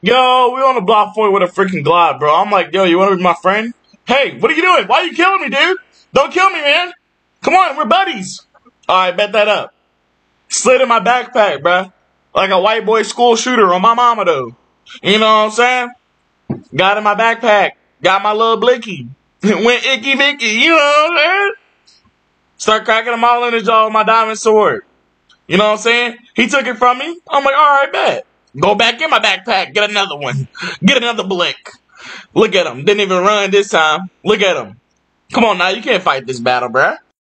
Yo, we on the block for with a freaking glide, bro. I'm like, yo, you want to be my friend? Hey, what are you doing? Why are you killing me, dude? Don't kill me, man. Come on, we're buddies. All right, bet that up. Slid in my backpack, bro. Like a white boy school shooter on my mama, though. You know what I'm saying? Got in my backpack. Got my little blicky. Went icky vicky, you know what I'm saying? Start cracking them all in the jaw with my diamond sword. You know what I'm saying? He took it from me. I'm like, all right, bet. Go back in my backpack, get another one. Get another blick. Look at him. Didn't even run this time. Look at him. Come on now, you can't fight this battle, bruh.